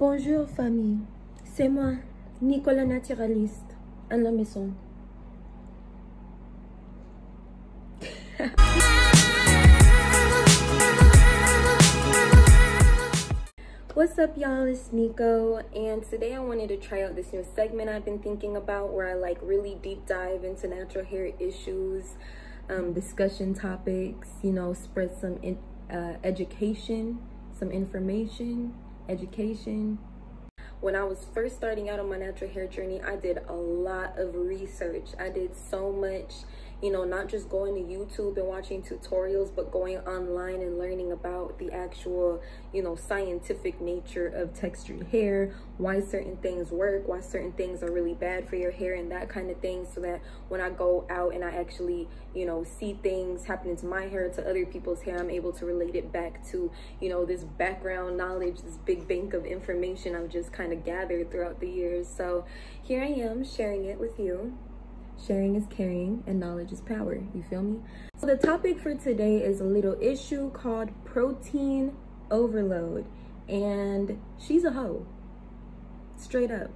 Bonjour famille, c'est moi, Niko La Naturaliste, à la maison. What's up y'all, it's Niko and today I wanted to try out this new segment I've been thinking about where I like really deep dive into natural hair issues, um, discussion topics, you know, spread some in, uh, education, some information, education. When I was first starting out on my natural hair journey, I did a lot of research. I did so much you know, not just going to YouTube and watching tutorials, but going online and learning about the actual, you know, scientific nature of textured hair, why certain things work, why certain things are really bad for your hair and that kind of thing. So that when I go out and I actually, you know, see things happening to my hair, to other people's hair, I'm able to relate it back to, you know, this background knowledge, this big bank of information I've just kind of gathered throughout the years. So here I am sharing it with you. Sharing is caring and knowledge is power. You feel me? So the topic for today is a little issue called protein overload. And she's a hoe. Straight up.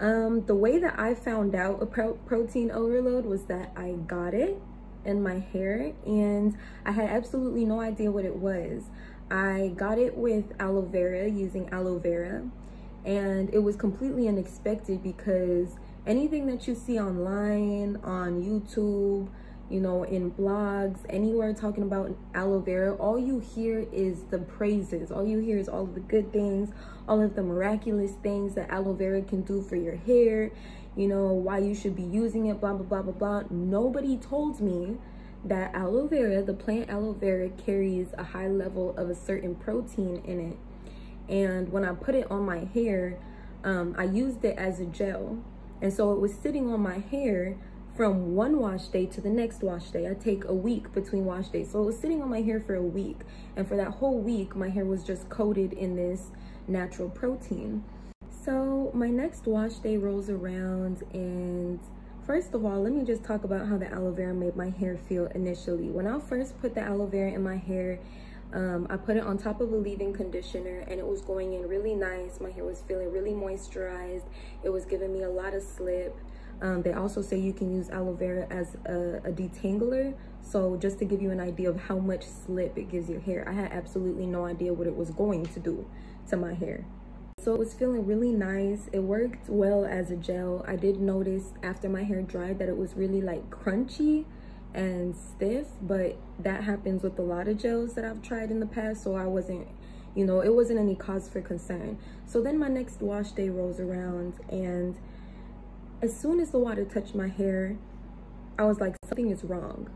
Um, the way that I found out a pro protein overload was that I got it in my hair and I had absolutely no idea what it was. I got it with aloe vera, using aloe vera, and it was completely unexpected because anything that you see online, on YouTube, you know, in blogs, anywhere talking about aloe vera, all you hear is the praises. All you hear is all of the good things, all of the miraculous things that aloe vera can do for your hair, you know, why you should be using it, blah, blah, blah, blah, blah. Nobody told me that aloe vera, the plant aloe vera, carries a high level of a certain protein in it. And when I put it on my hair, um, I used it as a gel and so it was sitting on my hair from one wash day to the next wash day. I take a week between wash days. So it was sitting on my hair for a week. And for that whole week, my hair was just coated in this natural protein. So my next wash day rolls around and first of all, let me just talk about how the aloe vera made my hair feel initially. When I first put the aloe vera in my hair, um, I put it on top of a leave-in conditioner and it was going in really nice. My hair was feeling really moisturized. It was giving me a lot of slip. Um, they also say you can use aloe vera as a, a, detangler. So just to give you an idea of how much slip it gives your hair, I had absolutely no idea what it was going to do to my hair. So it was feeling really nice. It worked well as a gel. I did notice after my hair dried that it was really like crunchy and stiff but that happens with a lot of gels that I've tried in the past so I wasn't you know it wasn't any cause for concern. So then my next wash day rolls around and as soon as the water touched my hair I was like something is wrong.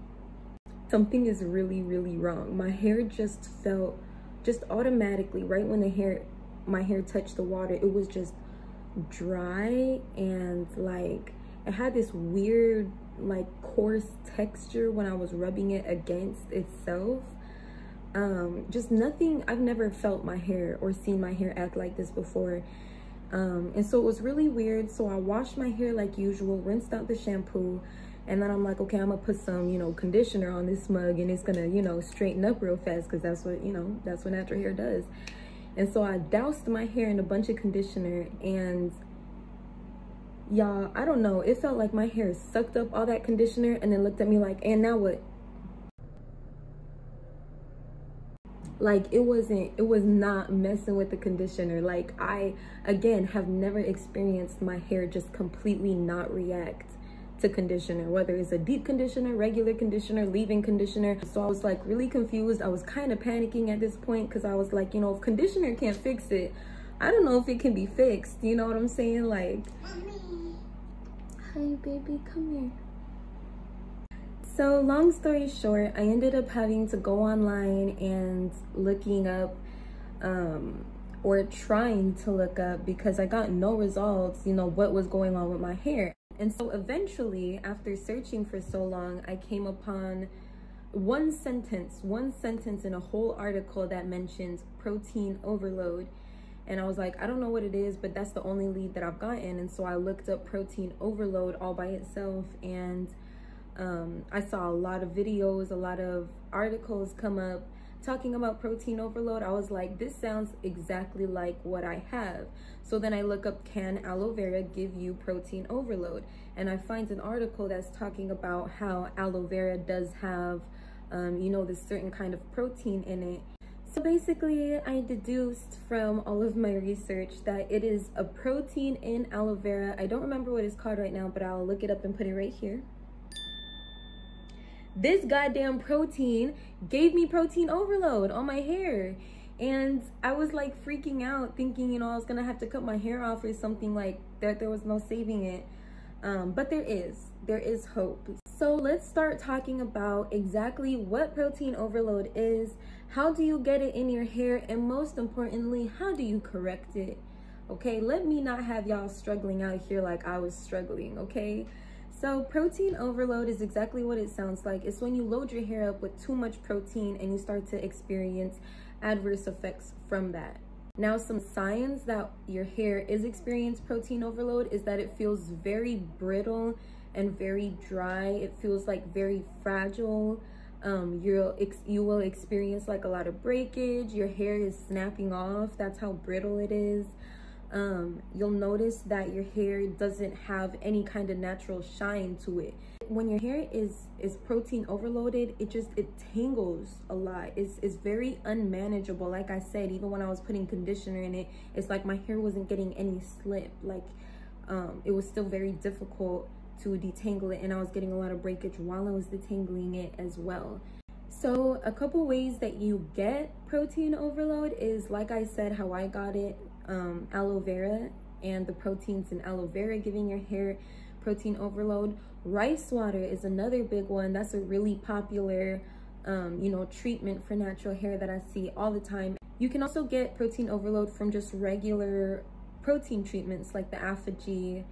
Something is really really wrong. My hair just felt just automatically right when the hair my hair touched the water it was just dry and like it had this weird like coarse texture when I was rubbing it against itself. Um, just nothing, I've never felt my hair or seen my hair act like this before. Um, and so it was really weird. So I washed my hair like usual, rinsed out the shampoo, and then I'm like, okay, I'm gonna put some, you know, conditioner on this mug and it's gonna, you know, straighten up real fast because that's what, you know, that's what natural hair does. And so I doused my hair in a bunch of conditioner and y'all i don't know. It felt like my hair sucked up all that conditioner and then looked at me like and now what? Like it wasn't it was not messing with the conditioner. Like i again have never experienced my hair just completely not react to conditioner whether it's a deep conditioner regular conditioner leave-in conditioner. So i was like really confused. I was kind of panicking at this point because i was like you know if conditioner can't fix it i don't know if it can be fixed. You know what i'm saying? Like Hi, baby, come here. So long story short, I ended up having to go online and looking up um, or trying to look up because I got no results, you know, what was going on with my hair. And so eventually, after searching for so long, I came upon one sentence, one sentence in a whole article that mentions protein overload and I was like, I don't know what it is, but that's the only lead that I've gotten. And so I looked up protein overload all by itself and um, I saw a lot of videos, a lot of articles come up talking about protein overload, I was like, this sounds exactly like what I have. So then I look up, can aloe vera give you protein overload? And I find an article that's talking about how aloe vera does have, um, you know, this certain kind of protein in it. So basically, I deduced from all of my research that it is a protein in aloe vera. I don't remember what it's called right now, but I'll look it up and put it right here this goddamn protein gave me protein overload on my hair. And I was like freaking out thinking, you know, I was gonna have to cut my hair off or something like that. There was no saving it. Um, but there is, there is hope. So let's start talking about exactly what protein overload is, how do you get it in your hair, and most importantly, how do you correct it? Okay, let me not have y'all struggling out here like I was struggling, okay? So protein overload is exactly what it sounds like. It's when you load your hair up with too much protein and you start to experience adverse effects from that. Now, some signs that your hair is experiencing protein overload is that it feels very brittle and very dry. It feels like very fragile. Um, you'll you will experience like a lot of breakage. Your hair is snapping off. That's how brittle it is um, you'll notice that your hair doesn't have any kind of natural shine to it. When your hair is is protein overloaded, it just it tangles a lot. It's it's very unmanageable. Like I said, even when I was putting conditioner in it, it's like my hair wasn't getting any slip. Like um, it was still very difficult to detangle it, and I was getting a lot of breakage while I was detangling it as well. So a couple ways that you get protein overload is like I said, how I got it um, aloe vera and the proteins in aloe vera giving your hair protein overload. Rice water is another big one. That's a really popular, um, you know, treatment for natural hair that I see all the time. You can also get protein overload from just regular protein treatments like the ApHogee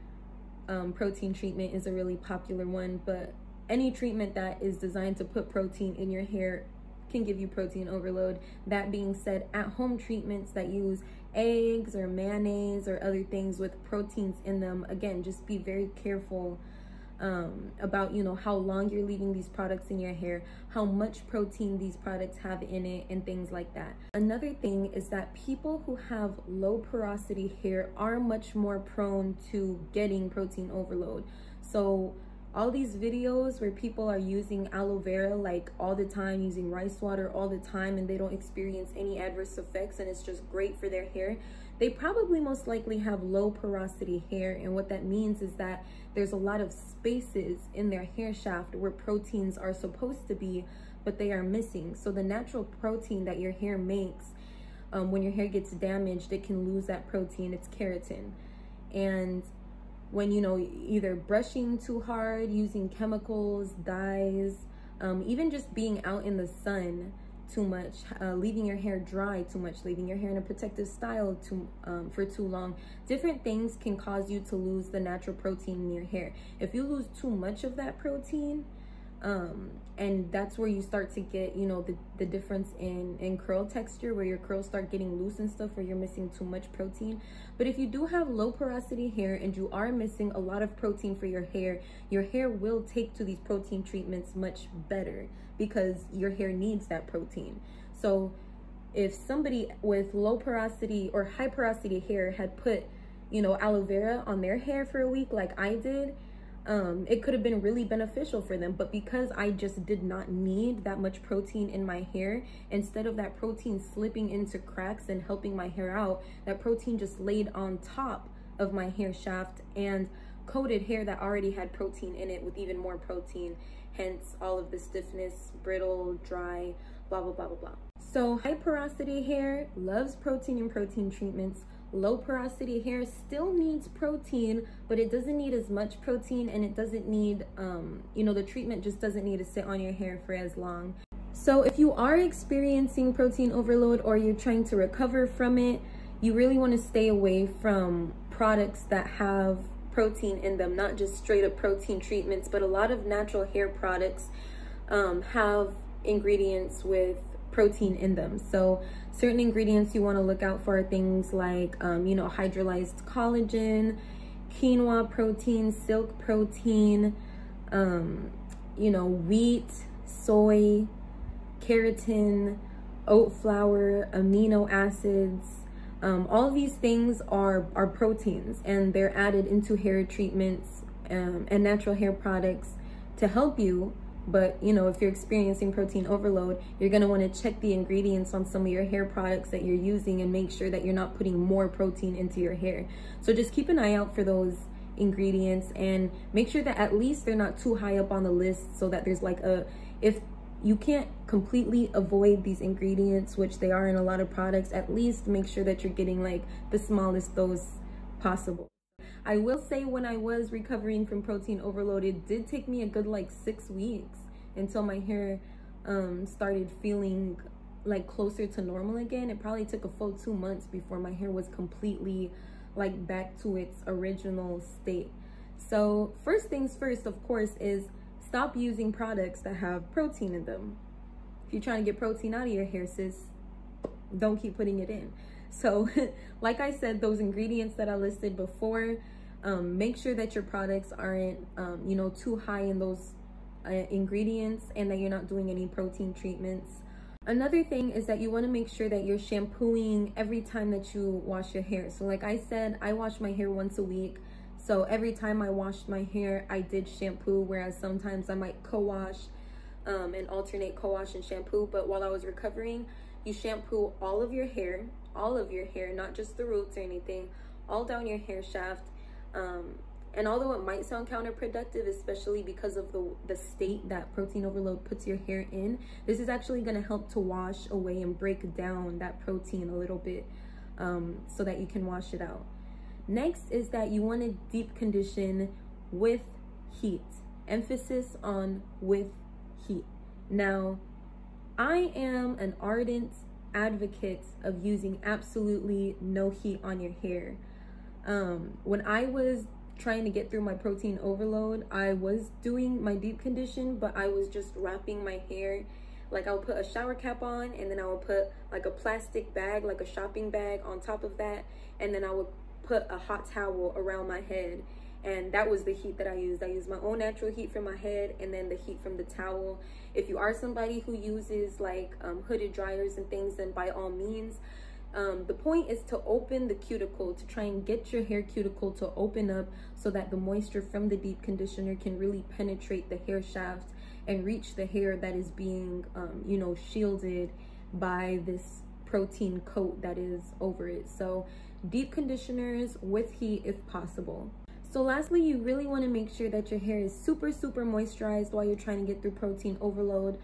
um, protein treatment is a really popular one, but any treatment that is designed to put protein in your hair can give you protein overload. That being said, at home treatments that use eggs or mayonnaise or other things with proteins in them, again, just be very careful um, about, you know, how long you're leaving these products in your hair, how much protein these products have in it and things like that. Another thing is that people who have low porosity hair are much more prone to getting protein overload. So all these videos where people are using aloe vera like all the time using rice water all the time and they don't experience any adverse effects and it's just great for their hair they probably most likely have low porosity hair. And what that means is that there's a lot of spaces in their hair shaft where proteins are supposed to be but they are missing. So the natural protein that your hair makes um, when your hair gets damaged it can lose that protein. It's keratin. And when you know either brushing too hard using chemicals dyes um, even just being out in the sun too much uh, leaving your hair dry too much leaving your hair in a protective style too um, for too long. Different things can cause you to lose the natural protein in your hair. If you lose too much of that protein um, and that's where you start to get you know the, the difference in in curl texture where your curls start getting loose and stuff where you're missing too much protein. But if you do have low porosity hair and you are missing a lot of protein for your hair your hair will take to these protein treatments much better because your hair needs that protein. So if somebody with low porosity or high porosity hair had put you know aloe vera on their hair for a week like i did um, it could have been really beneficial for them. But because I just did not need that much protein in my hair, instead of that protein slipping into cracks and helping my hair out, that protein just laid on top of my hair shaft and coated hair that already had protein in it with even more protein. Hence all of the stiffness, brittle, dry, blah, blah, blah, blah, blah. So high porosity hair loves protein and protein treatments low porosity hair still needs protein but it doesn't need as much protein and it doesn't need um, you know the treatment just doesn't need to sit on your hair for as long. So if you are experiencing protein overload or you're trying to recover from it you really want to stay away from products that have protein in them not just straight up protein treatments but a lot of natural hair products um, have ingredients with protein in them. So certain ingredients you want to look out for are things like, um, you know, hydrolyzed collagen, quinoa protein, silk protein, um, you know, wheat, soy, keratin, oat flour, amino acids, um, all these things are, are proteins and they're added into hair treatments um, and natural hair products to help you. But, you know, if you're experiencing protein overload, you're going to want to check the ingredients on some of your hair products that you're using and make sure that you're not putting more protein into your hair. So just keep an eye out for those ingredients and make sure that at least they're not too high up on the list so that there's like a, if you can't completely avoid these ingredients, which they are in a lot of products, at least make sure that you're getting like the smallest dose possible. I will say when I was recovering from protein overload, it did take me a good like six weeks until my hair um, started feeling like closer to normal again. It probably took a full two months before my hair was completely like back to its original state. So first things first, of course, is stop using products that have protein in them. If you're trying to get protein out of your hair, sis, don't keep putting it in. So like I said, those ingredients that I listed before, um, make sure that your products aren't, um, you know, too high in those uh, ingredients and that you're not doing any protein treatments. Another thing is that you want to make sure that you're shampooing every time that you wash your hair. So like I said, I wash my hair once a week. So every time I washed my hair, I did shampoo, whereas sometimes I might co-wash um, and alternate co-wash and shampoo. But while I was recovering, you shampoo all of your hair, all of your hair, not just the roots or anything, all down your hair shaft. Um, and although it might sound counterproductive, especially because of the, the state that protein overload puts your hair in, this is actually going to help to wash away and break down that protein a little bit um, so that you can wash it out. Next is that you want to deep condition with heat. Emphasis on with heat. Now, I am an ardent advocate of using absolutely no heat on your hair. Um, when I was trying to get through my protein overload, I was doing my deep condition, but I was just wrapping my hair. Like I would put a shower cap on and then I would put like a plastic bag, like a shopping bag on top of that. And then I would put a hot towel around my head and that was the heat that I used. I used my own natural heat from my head and then the heat from the towel. If you are somebody who uses like um, hooded dryers and things, then by all means. Um, the point is to open the cuticle, to try and get your hair cuticle to open up so that the moisture from the deep conditioner can really penetrate the hair shaft and reach the hair that is being, um, you know, shielded by this protein coat that is over it. So deep conditioners with heat if possible. So lastly, you really want to make sure that your hair is super, super moisturized while you're trying to get through protein overload.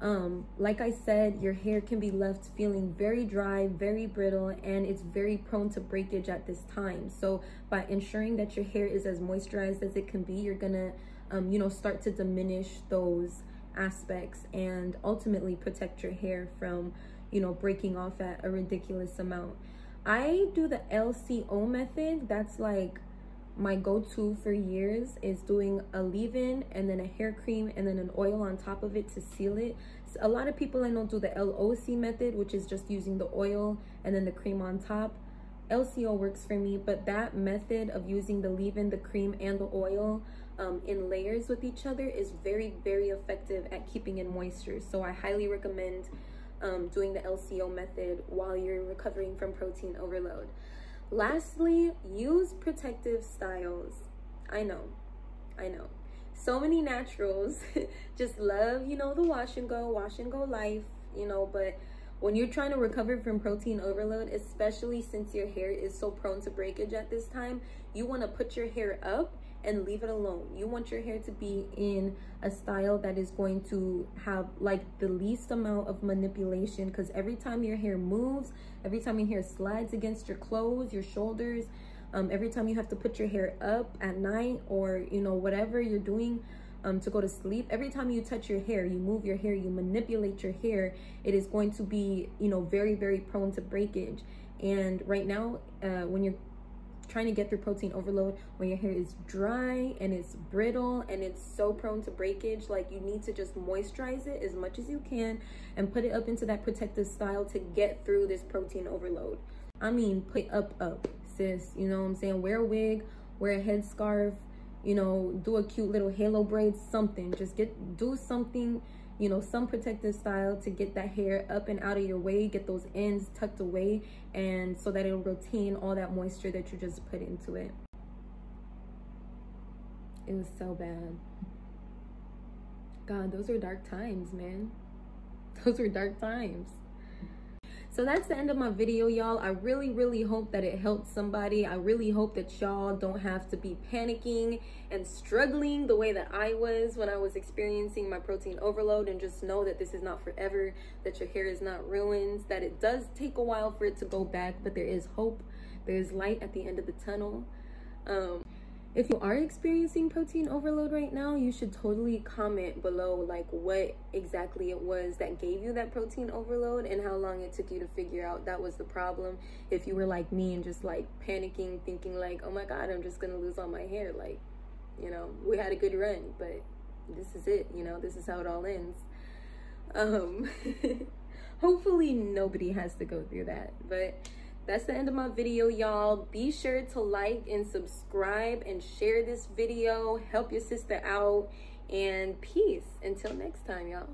Um, like I said, your hair can be left feeling very dry, very brittle, and it's very prone to breakage at this time. So by ensuring that your hair is as moisturized as it can be, you're gonna, um, you know, start to diminish those aspects and ultimately protect your hair from, you know, breaking off at a ridiculous amount. I do the LCO method. That's like my go-to for years is doing a leave-in and then a hair cream and then an oil on top of it to seal it. So a lot of people I know do the LOC method, which is just using the oil and then the cream on top. LCO works for me, but that method of using the leave-in, the cream, and the oil um, in layers with each other is very, very effective at keeping in moisture. So I highly recommend um, doing the LCO method while you're recovering from protein overload. Lastly, use protective styles. I know, I know. So many naturals just love, you know, the wash and go, wash and go life, you know, but when you're trying to recover from protein overload, especially since your hair is so prone to breakage at this time, you want to put your hair up and leave it alone. You want your hair to be in a style that is going to have like the least amount of manipulation because every time your hair moves, every time your hair slides against your clothes, your shoulders, um, every time you have to put your hair up at night or, you know, whatever you're doing um, to go to sleep, every time you touch your hair, you move your hair, you manipulate your hair, it is going to be, you know, very, very prone to breakage. And right now, uh, when you're trying to get through protein overload when your hair is dry and it's brittle and it's so prone to breakage like you need to just moisturize it as much as you can and put it up into that protective style to get through this protein overload. I mean put up up sis you know what i'm saying? Wear a wig wear a headscarf you know do a cute little halo braid something. Just get do something you know, some protective style to get that hair up and out of your way, get those ends tucked away, and so that it'll retain all that moisture that you just put into it. It was so bad. God, those are dark times, man. Those were dark times. So that's the end of my video, y'all. I really, really hope that it helped somebody. I really hope that y'all don't have to be panicking and struggling the way that I was when I was experiencing my protein overload and just know that this is not forever, that your hair is not ruined, that it does take a while for it to go back, but there is hope. There is light at the end of the tunnel. Um, if you are experiencing protein overload right now, you should totally comment below like what exactly it was that gave you that protein overload and how long it took you to figure out that was the problem. If you were like me and just like panicking, thinking like, oh my God, I'm just gonna lose all my hair. Like, you know, we had a good run, but this is it, you know, this is how it all ends. Um, hopefully nobody has to go through that, but that's the end of my video y'all be sure to like and subscribe and share this video help your sister out and peace until next time y'all